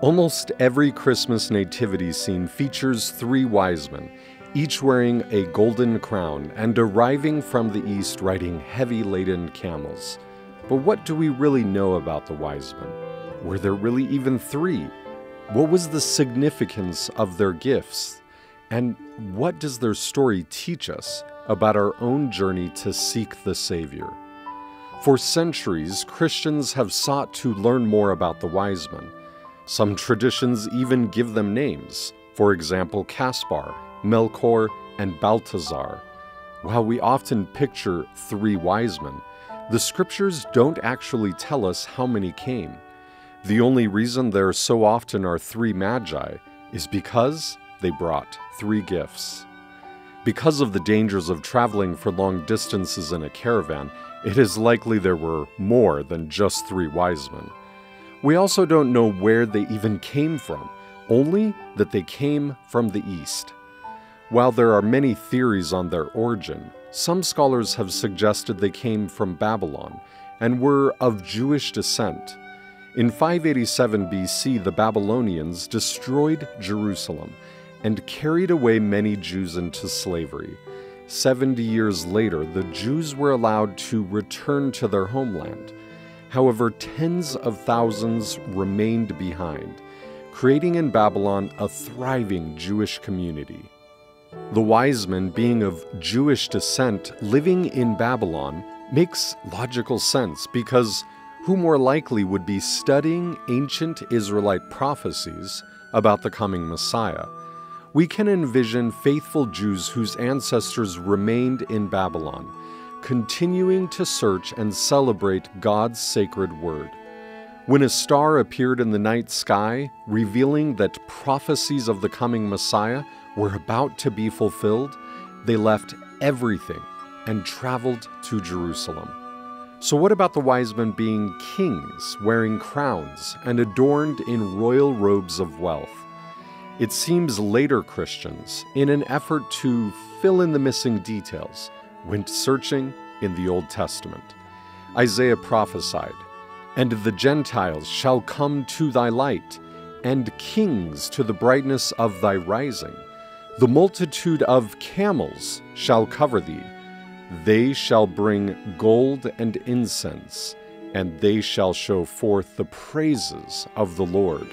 Almost every Christmas nativity scene features three wise men, each wearing a golden crown and arriving from the east riding heavy laden camels. But what do we really know about the wise men? Were there really even three? What was the significance of their gifts? And what does their story teach us about our own journey to seek the Savior? For centuries, Christians have sought to learn more about the wise men. Some traditions even give them names, for example, Caspar, Melchior, and Balthazar. While we often picture three wise men, the scriptures don't actually tell us how many came. The only reason there so often are three magi is because they brought three gifts. Because of the dangers of traveling for long distances in a caravan, it is likely there were more than just three wise men. We also don't know where they even came from, only that they came from the East. While there are many theories on their origin, some scholars have suggested they came from Babylon and were of Jewish descent. In 587 BC, the Babylonians destroyed Jerusalem and carried away many Jews into slavery. Seventy years later, the Jews were allowed to return to their homeland. However, tens of thousands remained behind, creating in Babylon a thriving Jewish community. The wise men, being of Jewish descent, living in Babylon, makes logical sense because who more likely would be studying ancient Israelite prophecies about the coming Messiah? We can envision faithful Jews whose ancestors remained in Babylon continuing to search and celebrate God's sacred word. When a star appeared in the night sky, revealing that prophecies of the coming Messiah were about to be fulfilled, they left everything and traveled to Jerusalem. So, what about the wise men being kings, wearing crowns, and adorned in royal robes of wealth? It seems later Christians, in an effort to fill in the missing details, went searching in the Old Testament. Isaiah prophesied, And the Gentiles shall come to thy light, and kings to the brightness of thy rising. The multitude of camels shall cover thee. They shall bring gold and incense, and they shall show forth the praises of the Lord.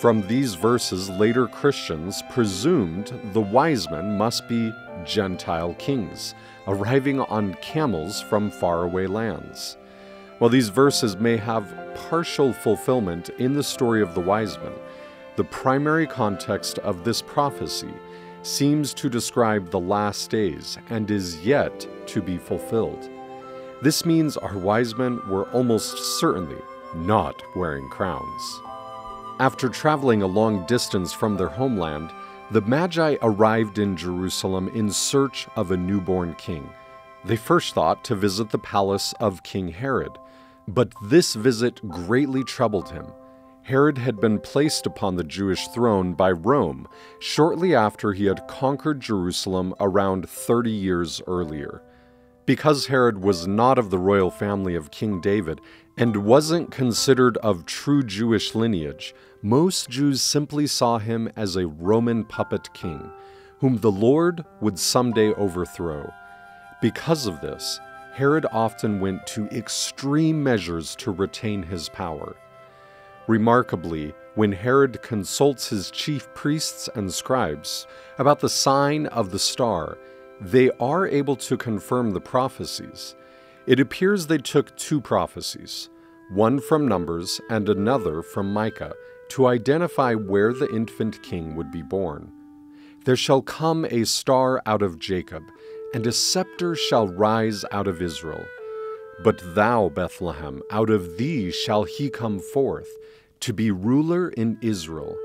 From these verses, later Christians presumed the wise men must be Gentile kings, arriving on camels from faraway lands. While these verses may have partial fulfillment in the story of the wise men, the primary context of this prophecy seems to describe the last days and is yet to be fulfilled. This means our wise men were almost certainly not wearing crowns. After traveling a long distance from their homeland, the Magi arrived in Jerusalem in search of a newborn king. They first thought to visit the palace of King Herod, but this visit greatly troubled him. Herod had been placed upon the Jewish throne by Rome shortly after he had conquered Jerusalem around 30 years earlier. Because Herod was not of the royal family of King David and wasn't considered of true Jewish lineage, most Jews simply saw him as a Roman puppet king, whom the Lord would someday overthrow. Because of this, Herod often went to extreme measures to retain his power. Remarkably, when Herod consults his chief priests and scribes about the sign of the star, they are able to confirm the prophecies. It appears they took two prophecies, one from Numbers and another from Micah, to identify where the infant king would be born. There shall come a star out of Jacob, and a scepter shall rise out of Israel. But thou, Bethlehem, out of thee shall he come forth, to be ruler in Israel.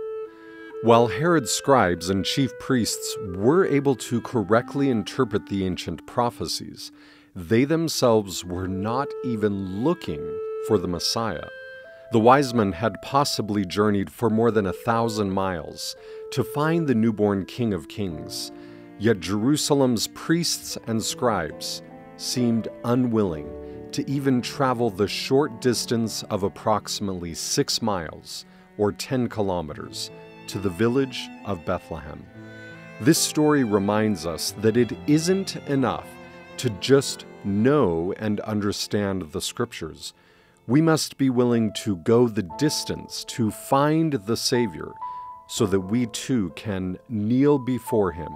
While Herod's scribes and chief priests were able to correctly interpret the ancient prophecies, they themselves were not even looking for the Messiah. The wise men had possibly journeyed for more than a thousand miles to find the newborn King of Kings, yet Jerusalem's priests and scribes seemed unwilling to even travel the short distance of approximately six miles, or 10 kilometers, to the village of Bethlehem. This story reminds us that it isn't enough to just know and understand the scriptures. We must be willing to go the distance to find the Savior so that we too can kneel before him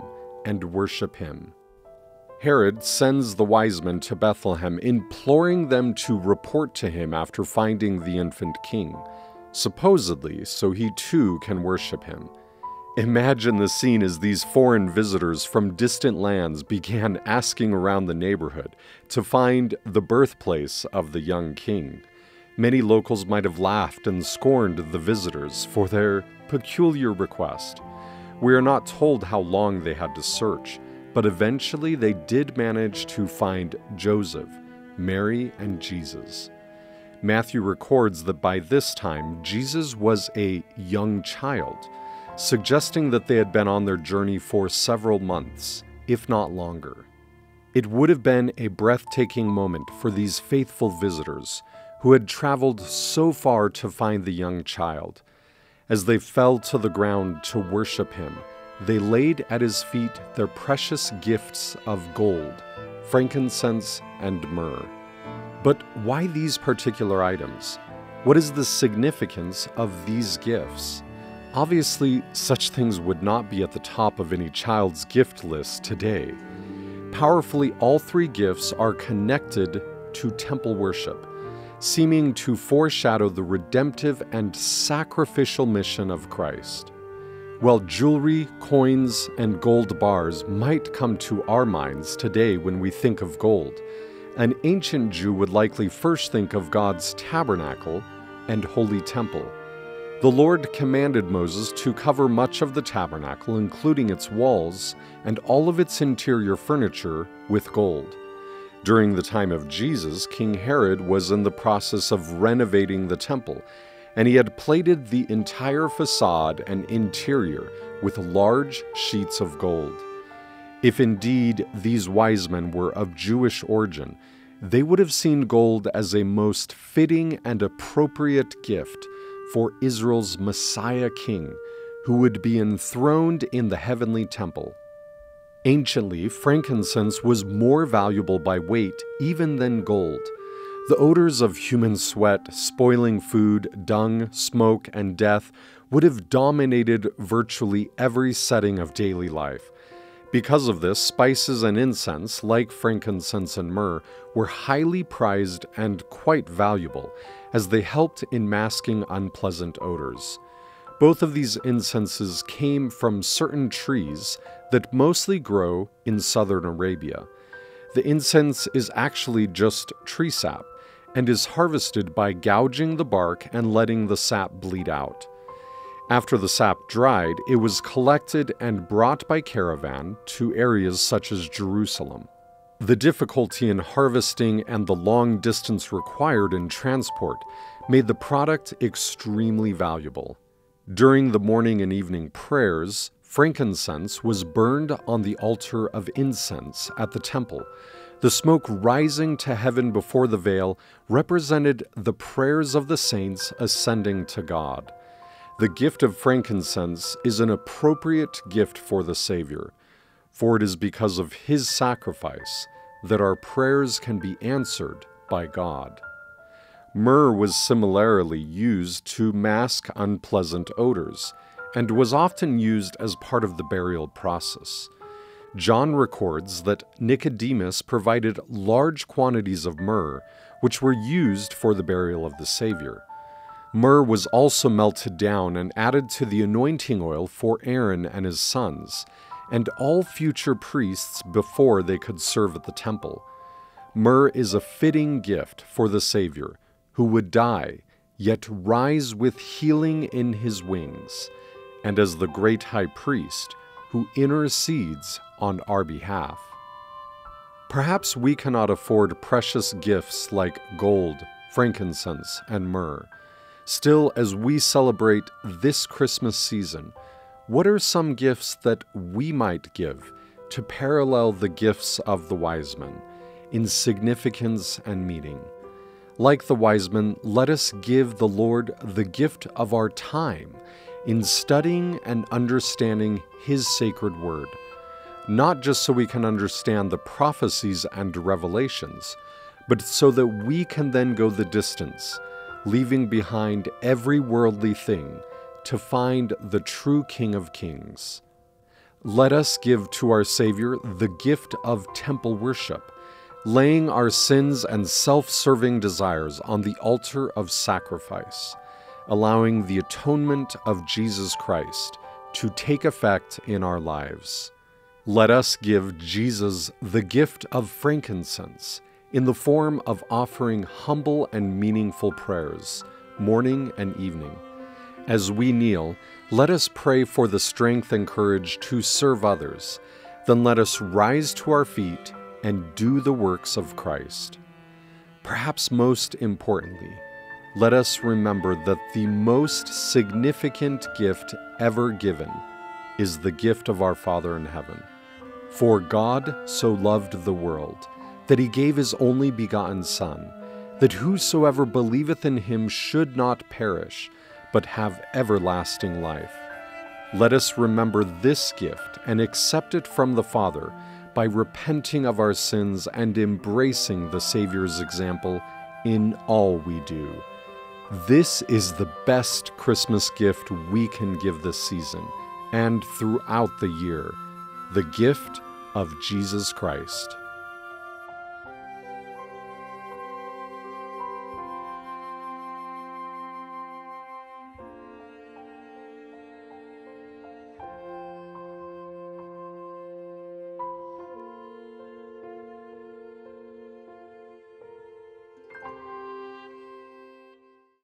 and worship him. Herod sends the wise men to Bethlehem, imploring them to report to him after finding the infant king, supposedly so he too can worship him. Imagine the scene as these foreign visitors from distant lands began asking around the neighborhood to find the birthplace of the young king. Many locals might have laughed and scorned the visitors for their peculiar request. We are not told how long they had to search, but eventually they did manage to find Joseph, Mary, and Jesus. Matthew records that by this time Jesus was a young child suggesting that they had been on their journey for several months, if not longer. It would have been a breathtaking moment for these faithful visitors who had traveled so far to find the young child. As they fell to the ground to worship him, they laid at his feet their precious gifts of gold, frankincense, and myrrh. But why these particular items? What is the significance of these gifts? Obviously, such things would not be at the top of any child's gift list today. Powerfully, all three gifts are connected to temple worship, seeming to foreshadow the redemptive and sacrificial mission of Christ. While jewelry, coins, and gold bars might come to our minds today when we think of gold, an ancient Jew would likely first think of God's tabernacle and holy temple. The Lord commanded Moses to cover much of the tabernacle, including its walls and all of its interior furniture, with gold. During the time of Jesus, King Herod was in the process of renovating the temple, and he had plated the entire facade and interior with large sheets of gold. If indeed these wise men were of Jewish origin, they would have seen gold as a most fitting and appropriate gift for Israel's Messiah King, who would be enthroned in the heavenly temple. Anciently, frankincense was more valuable by weight even than gold. The odors of human sweat, spoiling food, dung, smoke, and death would have dominated virtually every setting of daily life. Because of this, spices and incense, like frankincense and myrrh, were highly prized and quite valuable, as they helped in masking unpleasant odors. Both of these incenses came from certain trees that mostly grow in southern Arabia. The incense is actually just tree sap and is harvested by gouging the bark and letting the sap bleed out. After the sap dried, it was collected and brought by caravan to areas such as Jerusalem. The difficulty in harvesting and the long distance required in transport made the product extremely valuable. During the morning and evening prayers, frankincense was burned on the altar of incense at the temple. The smoke rising to heaven before the veil represented the prayers of the saints ascending to God. The gift of frankincense is an appropriate gift for the Savior for it is because of his sacrifice that our prayers can be answered by God. Myrrh was similarly used to mask unpleasant odors and was often used as part of the burial process. John records that Nicodemus provided large quantities of myrrh, which were used for the burial of the Savior. Myrrh was also melted down and added to the anointing oil for Aaron and his sons, and all future priests before they could serve at the temple. Myrrh is a fitting gift for the Savior, who would die, yet rise with healing in his wings, and as the great high priest, who intercedes on our behalf. Perhaps we cannot afford precious gifts like gold, frankincense, and myrrh. Still, as we celebrate this Christmas season, what are some gifts that we might give to parallel the gifts of the wise men? in significance and meaning. Like the wise men, let us give the Lord the gift of our time in studying and understanding His sacred word, not just so we can understand the prophecies and revelations, but so that we can then go the distance, leaving behind every worldly thing to find the true King of Kings. Let us give to our Savior the gift of temple worship laying our sins and self serving desires on the altar of sacrifice, allowing the atonement of Jesus Christ to take effect in our lives. Let us give Jesus the gift of frankincense in the form of offering humble and meaningful prayers, morning and evening. As we kneel, let us pray for the strength and courage to serve others. Then let us rise to our feet and do the works of Christ. Perhaps most importantly, let us remember that the most significant gift ever given is the gift of our Father in heaven. For God so loved the world that he gave his only begotten Son, that whosoever believeth in him should not perish, but have everlasting life. Let us remember this gift and accept it from the Father by repenting of our sins and embracing the Savior's example in all we do. This is the best Christmas gift we can give this season and throughout the year the gift of Jesus Christ.